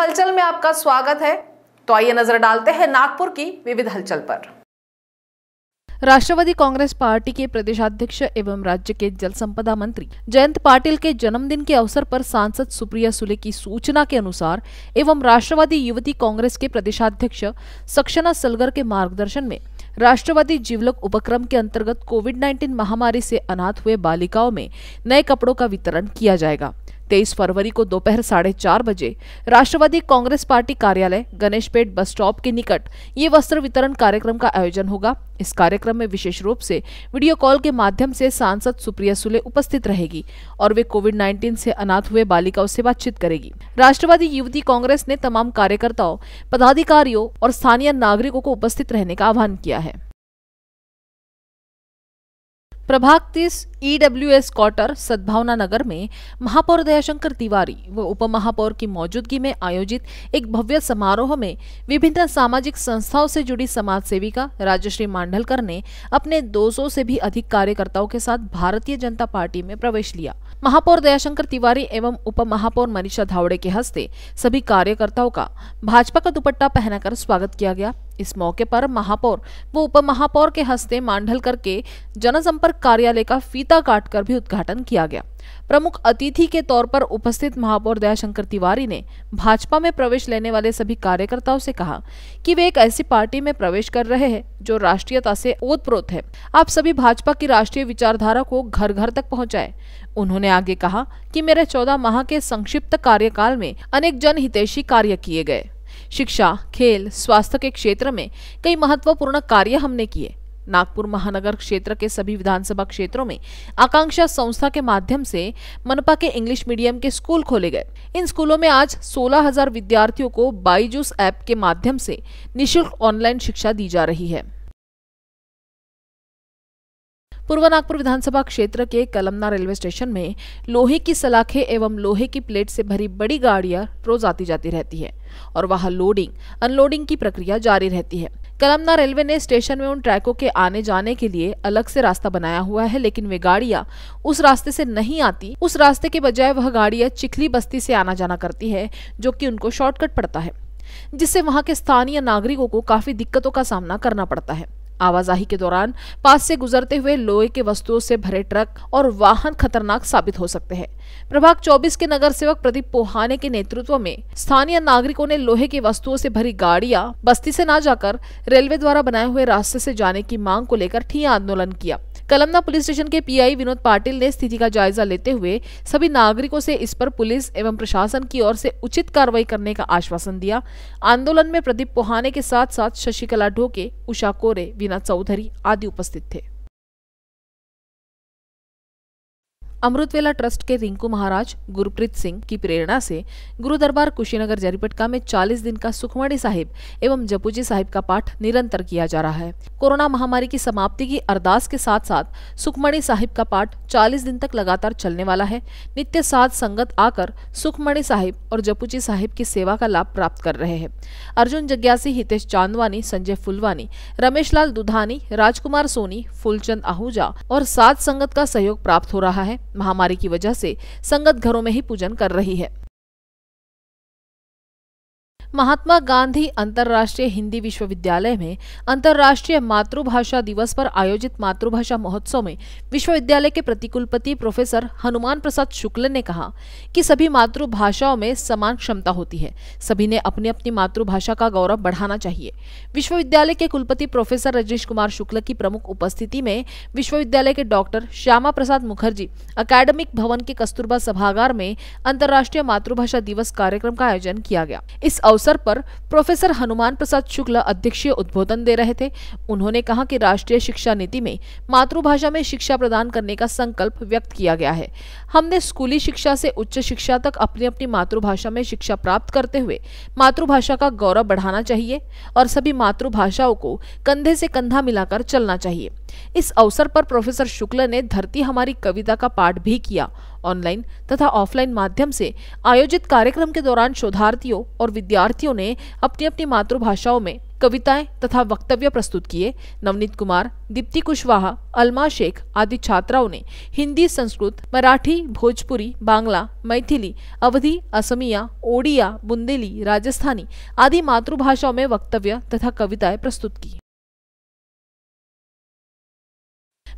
हलचल में आपका स्वागत है। तो आइए नज़र डालते हैं नागपुर की विविध हलचल पर। राष्ट्रवादी कांग्रेस पार्टी के प्रदेशाध्यक्ष एवं राज्य के जल संपदा मंत्री जयंत पाटिल के जन्मदिन के अवसर पर सांसद सुप्रिया सुले की सूचना के अनुसार एवं राष्ट्रवादी युवती कांग्रेस के प्रदेशाध्यक्ष सक्षना सलगर के मार्गदर्शन में राष्ट्रवादी जीवलक उपक्रम के अंतर्गत कोविड 19 महामारी से अनाथ हुए बालिकाओं में नए कपड़ों का वितरण किया जाएगा। तेईस फरवरी को दोपहर साढ़े चार बजे राष्ट्रवादी कांग्रेस पार्टी कार्यालय गणेशपेट बस स्टॉप के निकट ये वस्त्र वितरण कार्यक्रम का आयोजन होगा। इस कार्यक्रम में विशेष रूप से वीडियो कॉल के माध्यम से सांसद सुप्रिया सुले उपस्थित रहेगी और वे कोविड 19 से अनाथ हुए बालिकाओं से बातचीत करेगी। राष्ट्रवादी युवती कांग्रेस ने तमाम कार्यकर्ताओं, पदाधिकारियों और स्थानीय नागरिकों को उपस्थित रहने का आह्वान किया है। प्रभाग तीस ईडब्ल्यूएस क्वार्टर सद्भावना नगर में महापौर दयाशंकर तिवारी व उप महापौर की मौजूदगी में आयोजित एक भव्य समारोह में विभिन्न सामाजिक संस्थाओं से जुड़ी समाज सेविका राजश्री मांडलकर ने अपने 200 से भी अधिक कार्यकर्ताओं के साथ भारतीय जनता पार्टी में प्रवेश लिया। महापौर दयाशंकर तिवारी एवं उप महापौर मनीषा धावड़े के हस्ते सभी कार्यकर्ताओं का भाजपा का दुपट्टा पहनाकर स्वागत किया गया। इस मौके पर महापौर व उप महापौर के हस्ते मांडलकर के जनसंपर्क कार्यालय का फीता काटकर भी उद्घाटन किया गया। प्रमुख अतिथि के तौर पर उपस्थित महापौर दयाशंकर तिवारी ने भाजपा में प्रवेश लेने वाले सभी कार्यकर्ताओं से कहा कि वे एक ऐसी पार्टी में प्रवेश कर रहे हैं जो राष्ट्रीयता से ओतप्रोत है। आप सभी भाजपा की राष्ट्रीय विचारधारा को घर घर तक पहुँचाए। उन्होंने आगे कहा कि मेरे चौदह माह के संक्षिप्त कार्यकाल में अनेक जनहितैषी कार्य किए गए। शिक्षा, खेल, स्वास्थ्य के क्षेत्र में कई महत्वपूर्ण कार्य हमने किए। नागपुर महानगर क्षेत्र के सभी विधानसभा क्षेत्रों में आकांक्षा संस्था के माध्यम से मनपा के इंग्लिश मीडियम के स्कूल खोले गए। इन स्कूलों में आज 16,000 विद्यार्थियों को बाईजूस ऐप के माध्यम से निशुल्क ऑनलाइन शिक्षा दी जा रही है। पूर्व नागपुर विधानसभा क्षेत्र के कलमना रेलवे स्टेशन में लोहे की सलाखें एवं लोहे की प्लेट से भरी बड़ी गाड़ियाँ रोज आती जाती रहती है और वहाँ लोडिंग अनलोडिंग की प्रक्रिया जारी रहती है। कलमना रेलवे ने स्टेशन में उन ट्रैकों के आने जाने के लिए अलग से रास्ता बनाया हुआ है, लेकिन वे गाड़ियाँ उस रास्ते से नहीं आती। उस रास्ते के बजाय वह गाड़ियाँ चिखली बस्ती से आना जाना करती है, जो कि उनको शॉर्टकट पड़ता है, जिससे वहाँ के स्थानीय नागरिकों को काफ़ी दिक्कतों का सामना करना पड़ता है। आवाजाही के दौरान पास से गुजरते हुए लोहे के वस्तुओं से भरे ट्रक और वाहन खतरनाक साबित हो सकते हैं। प्रभाग 24 के नगर सेवक प्रदीप पोहाने के नेतृत्व में स्थानीय नागरिकों ने लोहे की वस्तुओं से भरी गाड़ियाँ, बस्ती से ना जाकर रेलवे द्वारा बनाए हुए रास्ते से जाने की मांग को लेकर ठिया आंदोलन किया। कलमना पुलिस स्टेशन के पीआई विनोद पाटिल ने स्थिति का जायजा लेते हुए सभी नागरिकों से इस पर पुलिस एवं प्रशासन की ओर से उचित कार्रवाई करने का आश्वासन दिया। आंदोलन में प्रदीप पोहाने के साथ साथ शशिकला ढोके, उषा कोरे वीना चौधरी आदि उपस्थित थे। अमृतवेला ट्रस्ट के रिंकू महाराज गुरप्रीत सिंह की प्रेरणा से गुरु दरबार कुशीनगर जरीपटका में 40 दिन का सुखमणी साहिब एवं जपूजी साहिब का पाठ निरंतर किया जा रहा है। कोरोना महामारी की समाप्ति की अरदास के साथ साथ सुखमणी साहिब का पाठ 40 दिन तक लगातार चलने वाला है। नित्य साध संगत आकर सुखमणि साहिब और जपूजी साहिब की सेवा का लाभ प्राप्त कर रहे हैं। अर्जुन जग्यासी, हितेश चांदवानी, संजय फुलवानी रमेश लाल दुधानी, राजकुमार सोनी, फुलचंद आहूजा और साध संगत का सहयोग प्राप्त हो रहा है। महामारी की वजह से संगत घरों में ही पूजन कर रही है। महात्मा गांधी अंतर्राष्ट्रीय हिंदी विश्वविद्यालय में अंतर्राष्ट्रीय मातृभाषा दिवस पर आयोजित मातृभाषा महोत्सव में विश्वविद्यालय के प्रतिकुलपति प्रोफेसर हनुमान प्रसाद शुक्ल ने कहा कि सभी मातृभाषाओं में समान क्षमता होती है। सभी ने अपनी अपनी मातृभाषा का गौरव बढ़ाना चाहिए। विश्वविद्यालय के कुलपति प्रोफेसर रजनीश कुमार शुक्ल की प्रमुख उपस्थिति में विश्वविद्यालय के डॉक्टर श्यामा प्रसाद मुखर्जी अकेडमिक भवन के कस्तूरबा सभागार में अंतर्राष्ट्रीय मातृभाषा दिवस कार्यक्रम का आयोजन किया गया। इस अवसर पर प्रोफेसर हनुमान प्रसाद शुक्ल अध्यक्षीय उद्बोधन दे रहे थे। उन्होंने कहा कि राष्ट्रीय शिक्षा नीति में मातृभाषा में शिक्षा प्रदान करने का संकल्प व्यक्त किया गया है। हमने स्कूली शिक्षा से उच्च शिक्षा तक अपनी अपनी मातृभाषा में शिक्षा प्राप्त करते हुए मातृभाषा का गौरव बढ़ाना चाहिए और सभी मातृभाषाओं को कंधे से कंधा मिलाकर चलना चाहिए। इस अवसर पर प्रोफेसर शुक्ल ने धरती हमारी कविता का पाठ भी किया ऑनलाइन तथा ऑफलाइन माध्यम से आयोजित कार्यक्रम के दौरान शोधार्थियों और विद्यार्थियों ने अपनी अपनी मातृभाषाओं में कविताएँ तथा वक्तव्य प्रस्तुत किए। नवनीत कुमार, दीप्ति कुशवाहा, अलमा शेख आदि छात्राओं ने हिंदी संस्कृत, मराठी, भोजपुरी, बांग्ला, मैथिली, अवधि, असमिया, ओडिया, बुंदेली, राजस्थानी आदि मातृभाषाओं में वक्तव्य तथा कविताएँ प्रस्तुत की।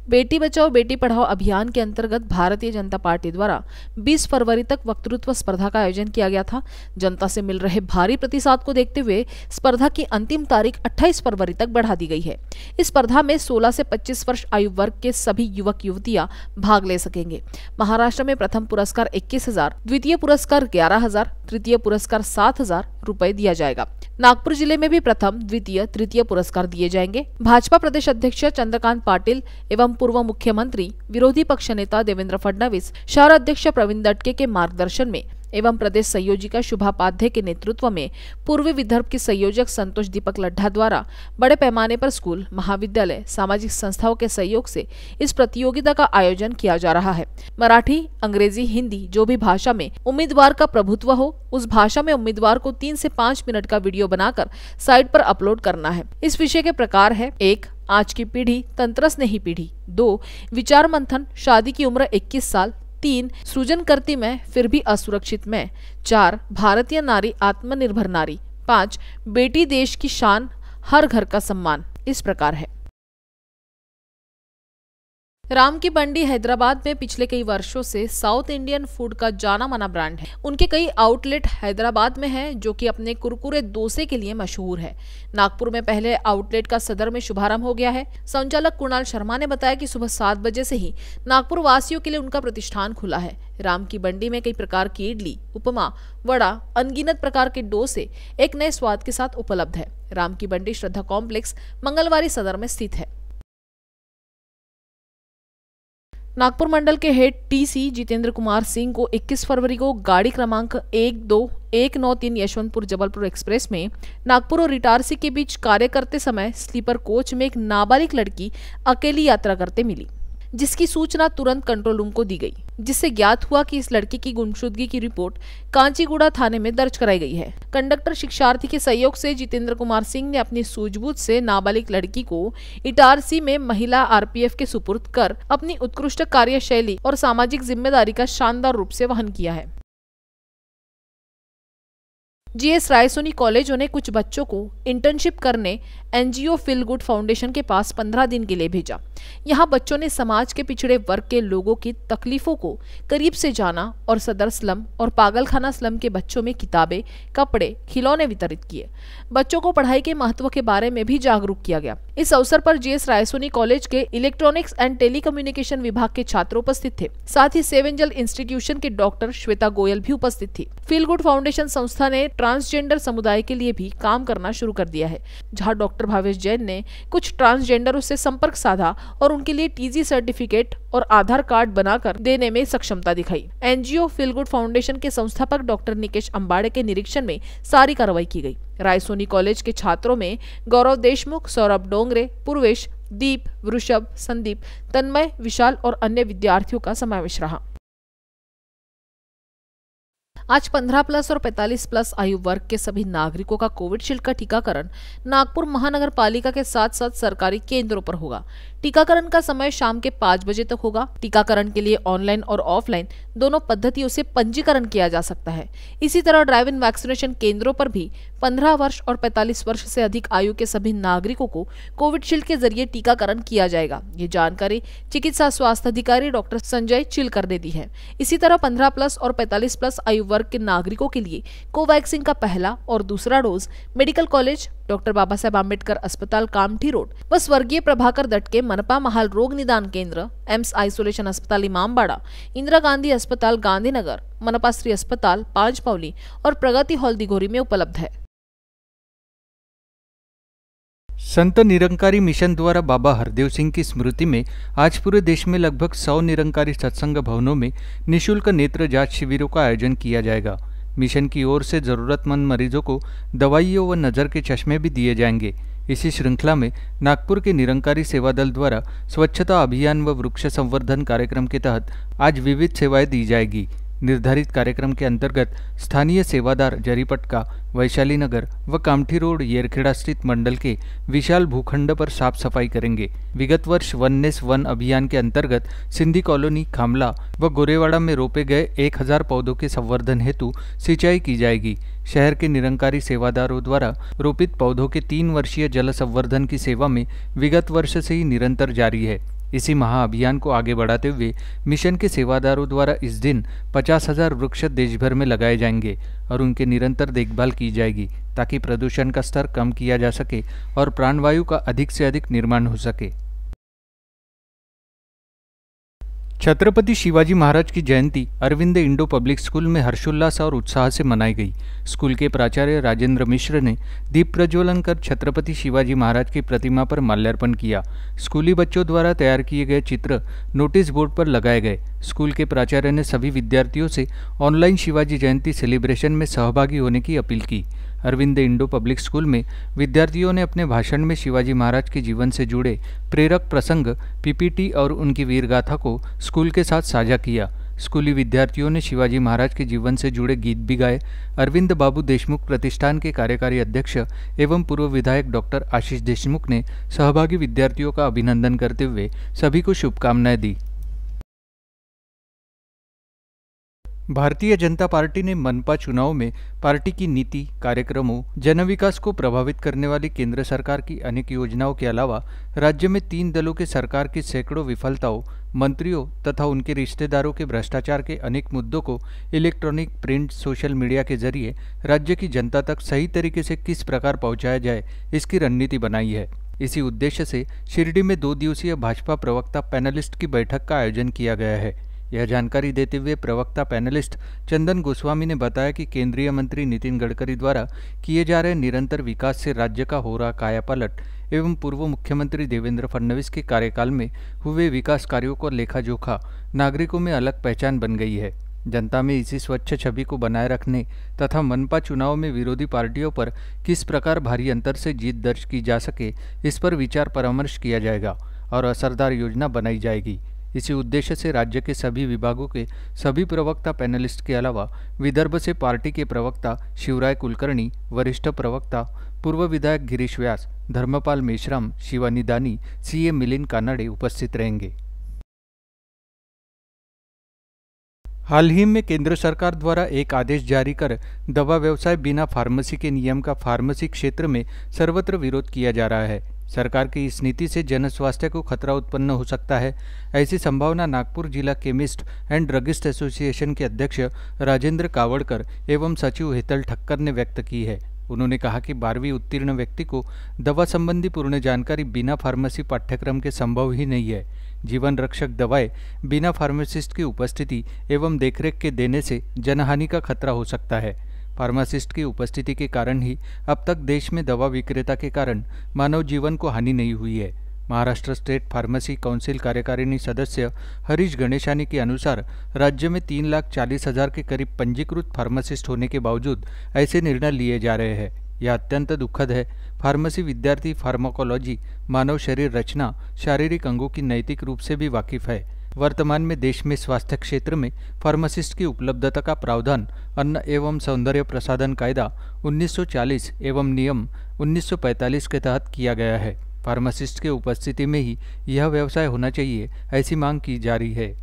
बेटी बचाओ, बेटी पढ़ाओ अभियान के अंतर्गत भारतीय जनता पार्टी द्वारा 20 फरवरी तक वक्तृत्व स्पर्धा का आयोजन किया गया था। जनता से मिल रहे भारी प्रतिसाद को देखते हुए स्पर्धा की अंतिम तारीख 28 फरवरी तक बढ़ा दी गई है। इस स्पर्धा में 16 से 25 वर्ष आयु वर्ग के सभी युवक युवतियाँ भाग ले सकेंगे। महाराष्ट्र में प्रथम पुरस्कार इक्कीस द्वितीय पुरस्कार ग्यारह तृतीय पुरस्कार सात हज़ार दिया जाएगा। नागपुर ज़िले में भी प्रथम, द्वितीय, तृतीय पुरस्कार दिए जाएँगे। भाजपा प्रदेश अध्यक्ष चंद्रकांत पाटिल एवं पूर्व मुख्यमंत्री, विरोधी पक्ष नेता देवेंद्र फडणवीस शहर अध्यक्ष प्रवीण दटके के मार्गदर्शन में, एवं प्रदेश संयोजिका शुभा पाध्य के नेतृत्व में, पूर्वी विदर्भ के संयोजक संतोष दीपक लड्ढा द्वारा बड़े पैमाने पर स्कूल, महाविद्यालय, सामाजिक संस्थाओं के सहयोग से इस प्रतियोगिता का आयोजन किया जा रहा है। मराठी, अंग्रेज़ी, हिंदी जो भी भाषा में उम्मीदवार का प्रभुत्व हो, उस भाषा में उम्मीदवार को तीन से पाँच मिनट का वीडियो बनाकर साइट पर अपलोड करना है। इस विषय के प्रकार है, एक आज की पीढ़ी तंत्र स्नेही पीढ़ी। दो, विचार मंथन, शादी की उम्र 21 साल। तीन, सृजन करती मैं, फिर भी असुरक्षित मैं। चार, भारतीय नारी, आत्मनिर्भर नारी। पाँच, बेटी देश की शान, हर घर का सम्मान। इस प्रकार है। राम की बंडी हैदराबाद में पिछले कई वर्षों से साउथ इंडियन फ़ूड का जाना माना ब्रांड है। उनके कई आउटलेट हैदराबाद में हैं, जो कि अपने कुरकुरे डोसे के लिए मशहूर है। नागपुर में पहले आउटलेट का सदर में शुभारंभ हो गया है। संचालक कुणाल शर्मा ने बताया कि सुबह सात बजे से ही नागपुर वासियों के लिए उनका प्रतिष्ठान खुला है। राम की बंडी में कई प्रकार की इडली, उपमा, वड़ा, अनगिनत प्रकार के डोसे एक नए स्वाद के साथ उपलब्ध है। राम की बंडी श्रद्धा कॉम्प्लेक्स मंगलवारी सदर में स्थित है। नागपुर मंडल के हेड टीसी जितेंद्र कुमार सिंह को 21 फरवरी को गाड़ी क्रमांक एक दो एक नौ तीन यशवंतपुर जबलपुर एक्सप्रेस में नागपुर और इटारसी के बीच कार्य करते समय स्लीपर कोच में एक नाबालिग लड़की अकेली यात्रा करते मिली। जिसकी सूचना तुरंत कंट्रोल रूम को दी गई, जिससे ज्ञात हुआ कि इस लड़की की गुमशुदगी की रिपोर्ट कांचीगुड़ा थाने में दर्ज कराई गई है। कंडक्टर शिक्षार्थी के सहयोग से जितेंद्र कुमार सिंह ने अपनी सूझबूझ से नाबालिग लड़की को इटारसी में महिला आरपीएफ के सुपुर्द कर अपनी उत्कृष्ट कार्यशैली और सामाजिक ज़िम्मेदारी का शानदार रूप से वहन किया है। जीएस रायसोनी कॉलेजों ने कुछ बच्चों को इंटर्नशिप करने एनजीओ फील गुड फाउंडेशन के पास पंद्रह दिन के लिए भेजा। यहाँ बच्चों ने समाज के पिछड़े वर्ग के लोगों की तकलीफों को करीब से जाना और सदर स्लम और पागलखाना स्लम के बच्चों में किताबें, कपड़े, खिलौने वितरित किए। बच्चों को पढ़ाई के महत्व के बारे में भी जागरूक किया गया। इस अवसर पर जीएस रायसोनी कॉलेज के इलेक्ट्रॉनिक्स एंड टेलीकम्युनिकेशन विभाग के छात्र उपस्थित थे। साथ ही सेवेंजल इंस्टीट्यूशन के डॉक्टर श्वेता गोयल भी उपस्थित थी। फील गुड फाउंडेशन संस्था ने ट्रांसजेंडर समुदाय के लिए भी काम करना शुरू कर दिया है। जहाँ डॉक्टर भावेश जैन ने कुछ ट्रांसजेंडरों से संपर्क साधा और उनके लिए टीजी सर्टिफिकेट और आधार कार्ड बनाकर देने में सक्षमता दिखाई। एनजीओ फील गुड फाउंडेशन के संस्थापक डॉक्टर निकेश अम्बाड़े के निरीक्षण में सारी कार्रवाई की गई। रायसोनी कॉलेज के छात्रों में गौरव देशमुख, सौरभ डोंगरे, पूर्वेश, दीप, वृषभ, संदीप, तन्मय, विशाल और अन्य विद्यार्थियों का समावेश रहा। आज 15 प्लस और 45 प्लस आयु वर्ग के सभी नागरिकों का कोविडशील्ड का टीकाकरण नागपुर महानगर पालिका के साथ साथ सरकारी केंद्रों पर होगा। टीकाकरण का समय शाम के पाँच बजे तक होगा। टीकाकरण के लिए ऑनलाइन और ऑफलाइन दोनों पद्धतियों से पंजीकरण किया जा सकता है। इसी तरह ड्राइव इन वैक्सीनेशन केंद्रों पर भी 15 वर्ष और 45 वर्ष से अधिक आयु के सभी नागरिकों को कोविडशील्ड के ज़रिए टीकाकरण किया जाएगा। ये जानकारी चिकित्सा स्वास्थ्य अधिकारी डॉक्टर संजय चिलकर ने दी है। इसी तरह पंद्रह प्लस और पैंतालीस प्लस आयु वर्ग के नागरिकों के लिए कोवैक्सीन का पहला और दूसरा dose medical college, doctor Baba Saheb Ambedkar अस्पताल, कामठी रोड व स्वर्गीय प्रभाकर दट के मनपा महाल रोग निदान केंद्र, एम्स आइसोलेशन अस्पताल इमामबाड़ा, इंदिरा गांधी अस्पताल, गांधीनगर, मनपा श्री अस्पताल, पाँच पावली और प्रगति हॉल दिघोरी में उपलब्ध है। संत निरंकारी मिशन द्वारा बाबा हरदेव सिंह की स्मृति में आज पूरे देश में लगभग सौ निरंकारी सत्संग भवनों में निशुल्क नेत्र जाँच शिविरों का आयोजन किया जाएगा। मिशन की ओर से ज़रूरतमंद मरीजों को दवाइयों व नज़र के चश्मे भी दिए जाएँगे। इसी श्रृंखला में नागपुर के निरंकारी सेवा दल द्वारा स्वच्छता अभियान व वृक्ष संवर्धन कार्यक्रम के तहत आज विविध सेवाएँ दी जाएगी। निर्धारित कार्यक्रम के अंतर्गत स्थानीय सेवादार जरीपटका, वैशाली नगर व कामठी रोड, येरखेड़ा स्थित मंडल के विशाल भूखंड पर साफ़ सफ़ाई करेंगे। विगत वर्ष वननेस वन अभियान के अंतर्गत सिंधी कॉलोनी खामला व गोरेवाड़ा में रोपे गए 1000 पौधों के संवर्धन हेतु सिंचाई की जाएगी। शहर के निरंकारी सेवादारों द्वारा रोपित पौधों के तीन वर्षीय जल संवर्धन की सेवा में विगत वर्ष से ही निरंतर जारी है। इसी महाअभियान को आगे बढ़ाते हुए मिशन के सेवादारों द्वारा इस दिन पचास हज़ार वृक्ष देशभर में लगाए जाएँगे और उनके निरंतर देखभाल की जाएगी ताकि प्रदूषण का स्तर कम किया जा सके और प्राणवायु का अधिक से अधिक निर्माण हो सके। छत्रपति शिवाजी महाराज की जयंती अरविंद इंडो पब्लिक स्कूल में हर्षोल्लास और उत्साह से मनाई गई। स्कूल के प्राचार्य राजेंद्र मिश्र ने दीप प्रज्वलन कर छत्रपति शिवाजी महाराज की प्रतिमा पर माल्यार्पण किया। स्कूली बच्चों द्वारा तैयार किए गए चित्र नोटिस बोर्ड पर लगाए गए। स्कूल के प्राचार्य ने सभी विद्यार्थियों से ऑनलाइन शिवाजी जयंती सेलिब्रेशन में सहभागी होने की अपील की। अरविंद इंडो पब्लिक स्कूल में विद्यार्थियों ने अपने भाषण में शिवाजी महाराज के जीवन से जुड़े प्रेरक प्रसंग, पीपीटी और उनकी वीरगाथा को स्कूल के साथ साझा किया। स्कूली विद्यार्थियों ने शिवाजी महाराज के जीवन से जुड़े गीत भी गाए। अरविंद बाबू देशमुख प्रतिष्ठान के कार्यकारी अध्यक्ष एवं पूर्व विधायक डॉक्टर आशीष देशमुख ने सहभागी विद्यार्थियों का अभिनंदन करते हुए सभी को शुभकामनाएँ दी। भारतीय जनता पार्टी ने मनपा चुनाव में पार्टी की नीति, कार्यक्रमों जन विकास को प्रभावित करने वाली केंद्र सरकार की अनेक योजनाओं के अलावा राज्य में तीन दलों के सरकार की सैकड़ों विफलताओं, मंत्रियों तथा उनके रिश्तेदारों के भ्रष्टाचार के अनेक मुद्दों को इलेक्ट्रॉनिक प्रिंट, सोशल मीडिया के ज़रिए राज्य की जनता तक सही तरीके से किस प्रकार पहुँचाया जाए, इसकी रणनीति बनाई है। इसी उद्देश्य से शिरडी में दो दिवसीय भाजपा प्रवक्ता पैनलिस्ट की बैठक का आयोजन किया गया है। यह जानकारी देते हुए प्रवक्ता पैनलिस्ट चंदन गोस्वामी ने बताया कि केंद्रीय मंत्री नितिन गडकरी द्वारा किए जा रहे निरंतर विकास से राज्य का हो रहा कायापलट एवं पूर्व मुख्यमंत्री देवेंद्र फडणवीस के कार्यकाल में हुए विकास कार्यों को लेखा जोखा नागरिकों में अलग पहचान बन गई है। जनता में इसी स्वच्छ छवि को बनाए रखने तथा मनपा चुनाव में विरोधी पार्टियों पर किस प्रकार भारी अंतर से जीत दर्ज की जा सके इस पर विचार परामर्श किया जाएगा और असरदार योजना बनाई जाएगी। इसी उद्देश्य से राज्य के सभी विभागों के सभी प्रवक्ता पैनलिस्ट के अलावा विदर्भ से पार्टी के प्रवक्ता शिवराय कुलकर्णी, वरिष्ठ प्रवक्ता पूर्व विधायक गिरीश व्यास, धर्मपाल मेश्राम शिवानी दानी सी ए मिलिंद कानाडे उपस्थित रहेंगे। हाल ही में केंद्र सरकार द्वारा एक आदेश जारी कर दवा व्यवसाय बिना फार्मेसी के नियम का फार्मेसी क्षेत्र में सर्वत्र विरोध किया जा रहा है। सरकार की इस नीति से जन स्वास्थ्य को खतरा उत्पन्न हो सकता है। ऐसी संभावना नागपुर जिला केमिस्ट एंड ड्रगिस्ट एसोसिएशन के अध्यक्ष राजेंद्र कावड़कर एवं सचिव हेतल ठक्कर ने व्यक्त की है। उन्होंने कहा कि बारहवीं उत्तीर्ण व्यक्ति को दवा संबंधी पूर्ण जानकारी बिना फार्मेसी पाठ्यक्रम के संभव ही नहीं है। जीवन रक्षक दवाएँ बिना फार्मासिस्ट की उपस्थिति एवं देखरेख के देने से जनहानि का खतरा हो सकता है। फार्मासिस्ट की उपस्थिति के कारण ही अब तक देश में दवा विक्रेता के कारण मानव जीवन को हानि नहीं हुई है। महाराष्ट्र स्टेट फार्मेसी काउंसिल कार्यकारिणी सदस्य हरीश गणेशानी के अनुसार राज्य में तीन लाख चालीस हज़ार के करीब पंजीकृत फार्मासिस्ट होने के बावजूद ऐसे निर्णय लिए जा रहे हैं। यह अत्यंत दुखद है। फार्मेसी विद्यार्थी फार्माकोलॉजी, मानव शरीर रचना, शारीरिक अंगों की नैतिक रूप से भी वाकिफ है। वर्तमान में देश में स्वास्थ्य क्षेत्र में फार्मासिस्ट की उपलब्धता का प्रावधान, अन्न एवं सौंदर्य प्रसाधन कायदा 1940 एवं नियम 1945 के तहत किया गया है। फार्मासिस्ट के उपस्थिति में ही यह व्यवसाय होना चाहिए, ऐसी मांग की जा रही है।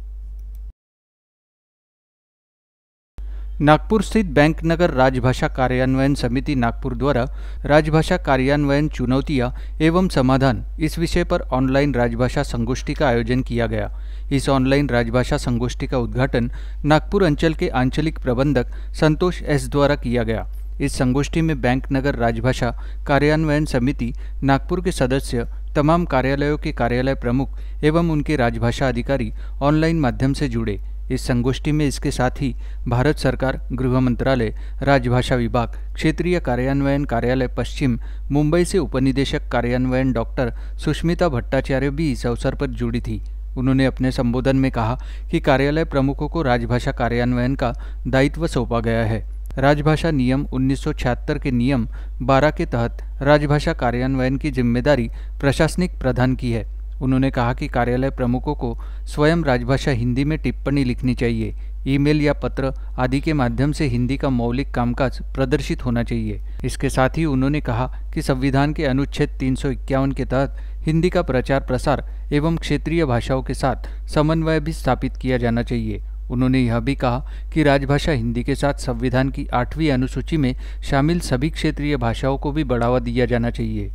नागपुर स्थित बैंक नगर राजभाषा कार्यान्वयन समिति नागपुर द्वारा राजभाषा कार्यान्वयन चुनौतियाँ एवं समाधान इस विषय पर ऑनलाइन राजभाषा संगोष्ठी का आयोजन किया गया। इस ऑनलाइन राजभाषा संगोष्ठी का उद्घाटन नागपुर अंचल के आंचलिक प्रबंधक संतोष एस द्वारा किया गया। इस संगोष्ठी में बैंक नगर राजभाषा कार्यान्वयन समिति, नागपुर के सदस्य, तमाम कार्यालयों के कार्यालय प्रमुख एवं उनके राजभाषा अधिकारी ऑनलाइन माध्यम से जुड़े। इस संगोष्ठी में इसके साथ ही भारत सरकार, गृह मंत्रालय, राजभाषा विभाग, क्षेत्रीय कार्यान्वयन कार्यालय पश्चिम, मुंबई से उपनिदेशक कार्यान्वयन डॉक्टर सुष्मिता भट्टाचार्य भी इस अवसर पर जुड़ी थी। उन्होंने अपने संबोधन में कहा कि कार्यालय प्रमुखों को राजभाषा कार्यान्वयन का दायित्व सौंपा गया है। राजभाषा नियम उन्नीस सौ छिहत्तर के नियम 12 के तहत राजभाषा कार्यान्वयन की ज़िम्मेदारी प्रशासनिक प्रधान की है। उन्होंने कहा कि कार्यालय प्रमुखों को स्वयं राजभाषा हिंदी में टिप्पणी लिखनी चाहिए, ईमेल या पत्र आदि के माध्यम से हिंदी का मौलिक कामकाज प्रदर्शित होना चाहिए। इसके साथ ही उन्होंने कहा कि संविधान के अनुच्छेद तीन सौ इक्यावन के तहत हिंदी का प्रचार प्रसार एवं क्षेत्रीय भाषाओं के साथ समन्वय भी स्थापित किया जाना चाहिए। उन्होंने यह भी कहा कि राजभाषा हिंदी के साथ संविधान की आठवीं अनुसूची में शामिल सभी क्षेत्रीय भाषाओं को भी बढ़ावा दिया जाना चाहिए।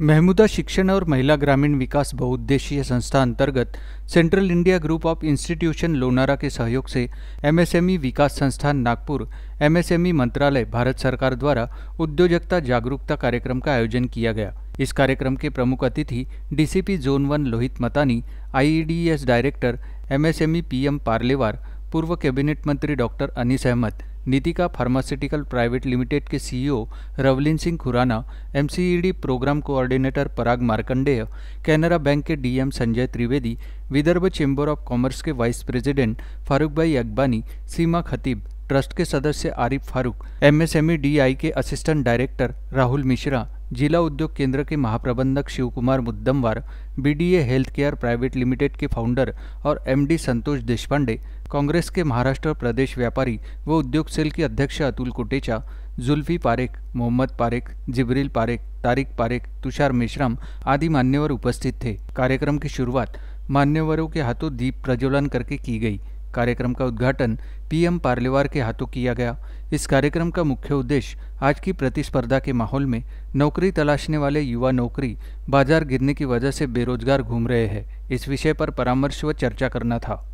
महमूदा शिक्षण और महिला ग्रामीण विकास बहुउद्देशीय संस्था अंतर्गत central India group of institution Lonara के सहयोग से एमएसएमई विकास संस्थान नागपुर, एमएसएमई मंत्रालय, भारत सरकार द्वारा उद्योजकता जागरूकता कार्यक्रम का आयोजन किया गया। इस कार्यक्रम के प्रमुख अतिथि DCP zone one Lohit Matani, IEDS director MSME PM Parlewar, पूर्व कैबिनेट मंत्री doctor Anis Ahmed. Nitika pharmaceutical private limited के CEO Rawlin Singh Khurana, MCED program coordinator Parag Markandey, Canara bank के DM Sanjay Trivedi, Vidarbha chamber of commerce के vice president Farooq bhai Akbani Seema Khatib, trust के सदस्य Arif Farooq, MSME DI के assistant director Rahul Mishra, जिला उद्योग केंद्र के महाप्रबंधक Shivkumar Muddamwar, BDA health care private limited के फाउंडर और एमडी संतोष देशपांडे कांग्रेस के महाराष्ट्र प्रदेश व्यापारी व उद्योग सेल के अध्यक्ष अतुल कोटेचा, जुल्फी पारेख, मोहम्मद पारेख, जिब्रिल पारेख, तारिक पारेख, तुषार मेश्राम आदि मान्यवर उपस्थित थे। कार्यक्रम की शुरुआत मान्यवरों के हाथों दीप प्रज्वलन करके की गई। कार्यक्रम का उद्घाटन पीएम पार्लेवार के हाथों किया गया। इस कार्यक्रम का मुख्य उद्देश्य आज की प्रतिस्पर्धा के माहौल में नौकरी तलाशने वाले युवा नौकरी बाज़ार गिरने की वजह से बेरोजगार घूम रहे हैं। इस विषय पर परामर्श व चर्चा करना था।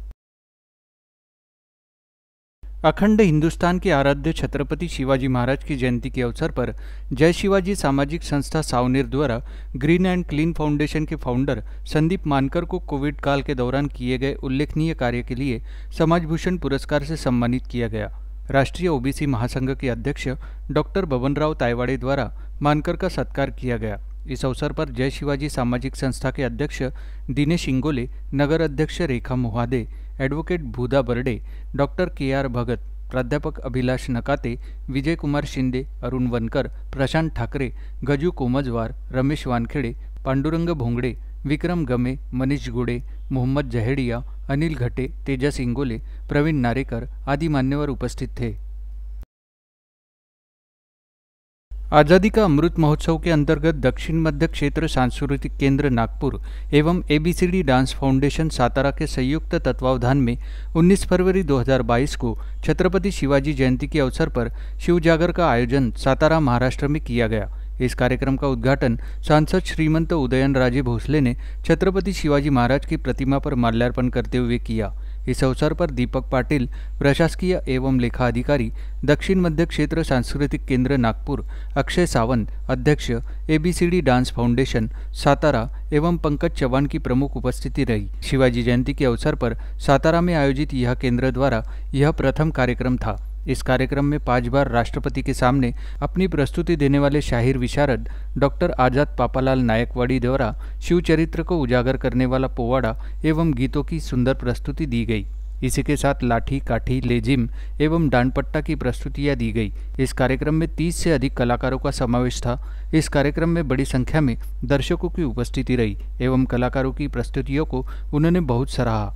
अखंड हिंदुस्तान के आराध्य छत्रपति शिवाजी महाराज की जयंती के अवसर पर जय शिवाजी सामाजिक संस्था सावनेर द्वारा ग्रीन एंड क्लीन फाउंडेशन के फाउंडर संदीप मानकर को कोविड काल के दौरान किए गए उल्लेखनीय कार्य के लिए समाजभूषण पुरस्कार से सम्मानित किया गया। राष्ट्रीय ओबीसी महासंघ के अध्यक्ष डॉक्टर बबनराव तायवाड़े द्वारा मानकर का सत्कार किया गया। इस अवसर पर जय शिवाजी सामाजिक संस्था के अध्यक्ष दिनेश इंगोले, नगर अध्यक्ष Rekha Mohade advocate Bhuda Barde doctor K R Bhagat प्राध्यापक अभिलाष नकाते, विजय कुमार शिंदे, अरुण वनकर, प्रशांत ठाकरे, गजू कोमजवार, रमेश वानखेडे, पांडुरंग भोंगडे, विक्रम गमे, मनीष गोडे, मोहम्मद जहेडिया, अनिल घटे, तेजस इंगोले, प्रवीण नारेकर आदि मान्यवर उपस्थित थे। आज़ादी का अमृत महोत्सव के अंतर्गत दक्षिण मध्य क्षेत्र सांस्कृतिक केंद्र नागपुर एवं एबीसीडी डांस फाउंडेशन सातारा के संयुक्त तत्वावधान में 19 फरवरी 2022 को छत्रपति शिवाजी जयंती के अवसर पर शिव जागर का आयोजन सातारा, महाराष्ट्र में किया गया। इस कार्यक्रम का उद्घाटन सांसद श्रीमंत उदयन राजे भोसले ने छत्रपति शिवाजी महाराज की प्रतिमा पर माल्यार्पण करते हुए किया। इस अवसर पर दीपक पाटिल, प्रशासकीय एवं लेखा अधिकारी दक्षिण मध्य क्षेत्र सांस्कृतिक केंद्र नागपुर, अक्षय सावंत, अध्यक्ष एबीसीडी डांस फाउंडेशन, सातारा एवं पंकज चौहान की प्रमुख उपस्थिति रही। शिवाजी जयंती के अवसर पर सातारा में आयोजित यह केंद्र द्वारा यह प्रथम कार्यक्रम था। इस कार्यक्रम में पाँच बार राष्ट्रपति के सामने अपनी प्रस्तुति देने वाले शाहिर विशारद, डॉक्टर आज़ाद पापालाल नायकवाड़ी द्वारा शिव चरित्र को उजागर करने वाला पोवाड़ा एवं गीतों की सुंदर प्रस्तुति दी गई। इसी के साथ लाठी, काठी, लेजिम एवं डांडपट्टा की प्रस्तुतियाँ दी गई। इस कार्यक्रम में 30 से अधिक कलाकारों का समावेश था। इस कार्यक्रम में बड़ी संख्या में दर्शकों की उपस्थिति रही एवं कलाकारों की प्रस्तुतियों को उन्होंने बहुत सराहा।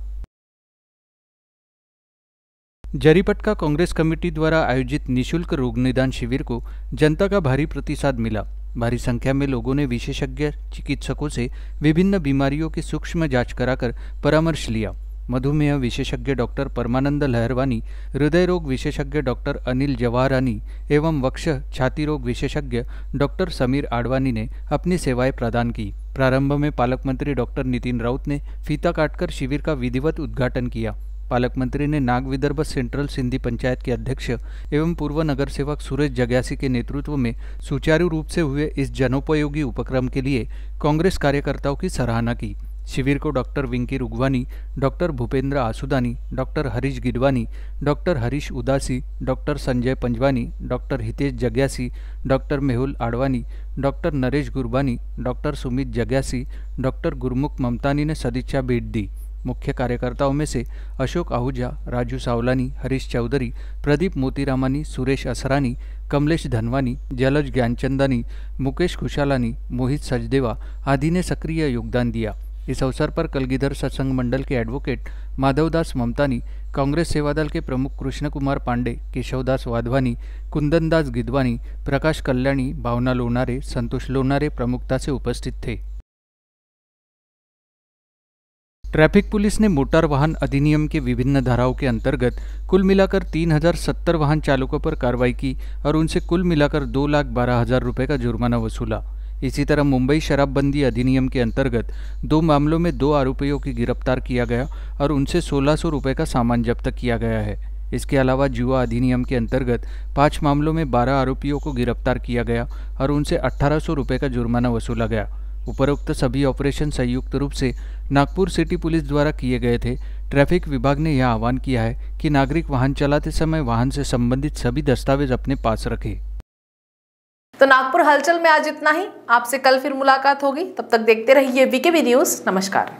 जरीपटका कांग्रेस कमेटी द्वारा आयोजित निशुल्क रोग निदान शिविर को जनता का भारी प्रतिसाद मिला। भारी संख्या में लोगों ने विशेषज्ञ, चिकित्सकों से विभिन्न बीमारियों की सूक्ष्म जाँच कराकर परामर्श लिया। मधुमेह विशेषज्ञ डॉक्टर परमानंद लहरवानी, हृदय रोग विशेषज्ञ डॉक्टर अनिल जवाहरानी एवं वक्ष छाती रोग विशेषज्ञ डॉक्टर समीर आडवाणी ने अपनी सेवाएँ प्रदान की। प्रारंभ में पालक मंत्री डॉक्टर नितिन राउत ने फीता काटकर शिविर का विधिवत उद्घाटन किया। पालक मंत्री ने नाग विदर्भ सेंट्रल सिंधी पंचायत के अध्यक्ष एवं पूर्व नगर सेवक सुरेश जग्यासी के नेतृत्व में सुचारू रूप से हुए इस जनोपयोगी उपक्रम के लिए कांग्रेस कार्यकर्ताओं की सराहना की। शिविर को doctor Winky रुगवानी doctor Bhupendra Asudani doctor Harish Gidwani doctor Harish उदासी doctor Sanjay Panjwani doctor Hitesh जग्यासी doctor Mehul Advani doctor Naresh Gurbani doctor Sumit जग्यासी doctor गुरमुख ममतानी ने सदिच्छा भेंट दी। मुख्य कार्यकर्ताओं में से अशोक आहूजा, राजू सावलानी, हरीश चौधरी, प्रदीप मोतीरामानी, सुरेश असरानी, कमलेश धनवानी, जलज ज्ञानचंदानी, मुकेश खुशालानी, मोहित सचदेवा आदि ने सक्रिय योगदान दिया। इस अवसर पर कलगीधर सत्संग मंडल के एडवोकेट माधवदास ममतानी, कांग्रेस सेवा दल के प्रमुख कृष्ण कुमार पांडे, केशवदास वाधवानी, कुंदनदास गिदवानी प्रकाश कल्याणी, भावना लोनारे संतोष लोनारे प्रमुखता से उपस्थित थे। ट्रैफ़िक पुलिस ने मोटर वाहन अधिनियम के विभिन्न धाराओं के अंतर्गत कुल मिलाकर तीन हज़ार सत्तर वाहन चालकों पर कार्रवाई की और उनसे कुल मिलाकर दो लाख बारह हज़ार रुपये का जुर्माना वसूला। इसी तरह मुंबई शराबबंदी अधिनियम के अंतर्गत दो मामलों में दो आरोपियों की गिरफ़्तार किया गया और उनसे सोलह सौ रुपये का सामान जब्त किया गया है। इसके अलावा जुआ अधिनियम के अंतर्गत पाँच मामलों में बारह आरोपियों को गिरफ़्तार किया गया और उनसे अट्ठारह सौ रुपये का जुर्माना वसूला गया। उपरोक्त सभी ऑपरेशन संयुक्त रूप से नागपुर सिटी पुलिस द्वारा किए गए थे। ट्रैफ़िक विभाग ने यह आह्वान किया है कि नागरिक वाहन चलाते समय वाहन से संबंधित सभी दस्तावेज़ अपने पास रखें। तो नागपुर हलचल में आज इतना ही। आपसे कल फिर मुलाकात होगी। तब तक देखते रहिए वीके न्यूज़ नमस्कार।